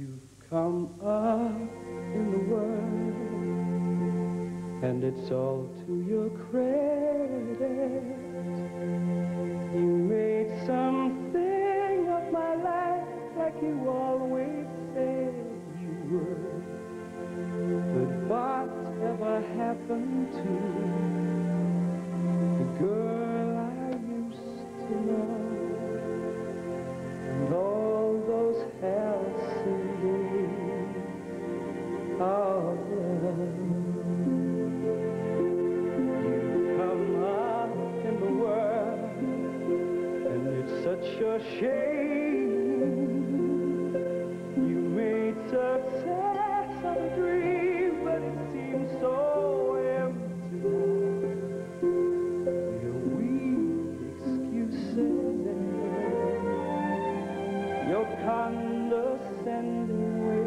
You've come up in the world, and it's all to your credit. You made something of my life like you always said you would. But whatever happened to a shame. You made success a dream, but it seems so empty. Your weak excuses condescending.